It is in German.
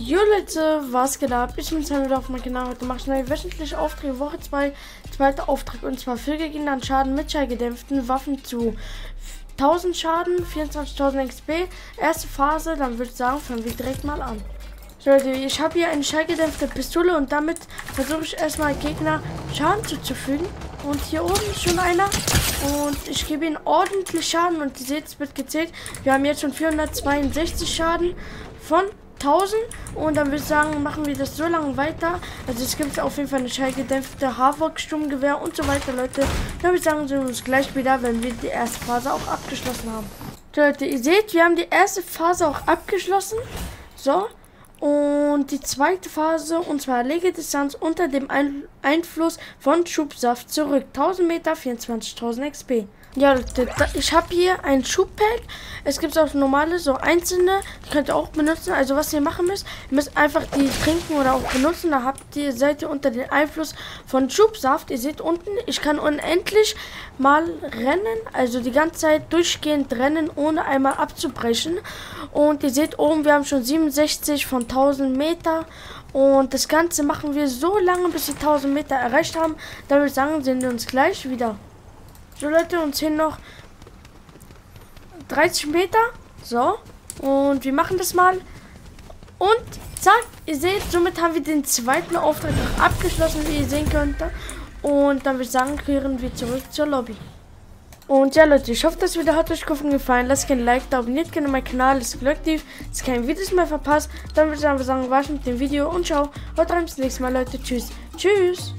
Jo Leute, was geht ab? Ich bin jetzt wieder auf meinem Kanal. Heute mache ich eine wöchentliche Aufträge, Woche 2, zweiter Auftrag. Und zwar füge gegen dann Schaden mit schallgedämpften Waffen zu. 1000 Schaden, 24.000 XP. Erste Phase, dann würde ich sagen, fangen wir direkt mal an. So Leute, ich habe hier eine schallgedämpfte Pistole und damit versuche ich erstmal Gegner Schaden zuzufügen. Und hier oben ist schon einer. Und ich gebe ihm ordentlich Schaden. Und ihr seht, es wird gezählt. Wir haben jetzt schon 462 Schaden von 1000 und dann würde ich sagen, machen wir das so lange weiter. Also es gibt auf jeden Fall eine schallgedämpfte Havok-Sturmgewehr und so weiter, Leute. Dann würde ich sagen, sehen wir uns gleich wieder, wenn wir die erste Phase auch abgeschlossen haben. So, Leute, ihr seht, wir haben die erste Phase auch abgeschlossen. So. Und die zweite Phase, und zwar Legedistanz unter dem Ein Einfluss von Schubsaft zurück. 1000 Meter, 24.000 XP. Ja, ich habe hier ein Schubpack. Es gibt auch normale, so einzelne. Die könnt ihr auch benutzen. Also was ihr machen müsst, ihr müsst einfach die trinken oder auch benutzen. Da habt ihr, seid ihr unter dem Einfluss von Schubsaft. Ihr seht unten, ich kann unendlich mal rennen. Also die ganze Zeit durchgehend rennen, ohne einmal abzubrechen. Und ihr seht oben, wir haben schon 67 von 1000 Meter. Und das Ganze machen wir so lange, bis wir 1000 Meter erreicht haben. Dann würde ich sagen, sehen wir uns gleich wieder. So Leute, uns hin noch 30 Meter. So. Und wir machen das mal. Und zack, ihr seht, somit haben wir den zweiten Auftrag abgeschlossen, wie ihr sehen könnt. Und dann würde ich sagen, kehren wir zurück zur Lobby. Und ja Leute, ich hoffe, das Video hat euch gefallen. Lasst gerne ein Like da, abonniert gerne meinen Kanal, ist aktiv, dass ihr keine Videos mehr verpasst. Dann würde ich einfach sagen, war mit dem Video und ciao. Haut rein, bis zum nächsten Mal Leute. Tschüss. Tschüss.